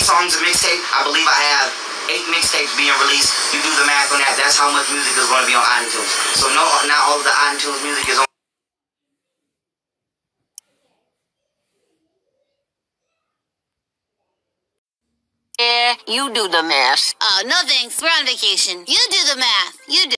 songs a mixtape. I believe I have eight mixtapes being released. You do the math on that. That's how much music is going to be on iTunes. So no, not all of the iTunes music is on. Yeah, you do the math. Oh, no thanks. We're on vacation. You do the math. You do.